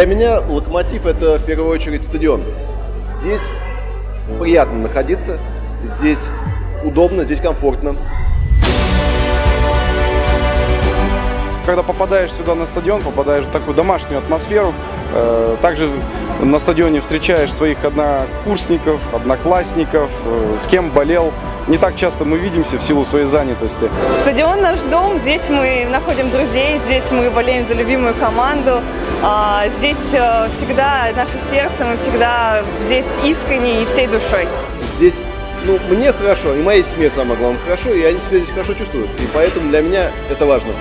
Для меня локомотив это в первую очередь стадион. Здесь приятно находиться, здесь удобно, здесь комфортно. Когда попадаешь сюда на стадион, попадаешь в такую домашнюю атмосферу, э, также на стадионе встречаешь своих однокурсников, одноклассников, э, с кем болел. Не так часто мы видимся в силу своей занятости. Стадион наш дом, здесь мы находим друзей, здесь мы болеем за любимую команду. А, Здесь э, всегда наше сердце, мы всегда здесь искренне и всей душой. Здесь, ну, мне хорошо, и моей семье самое главное хорошо, и они себя здесь хорошо чувствуют. И поэтому для меня это важно.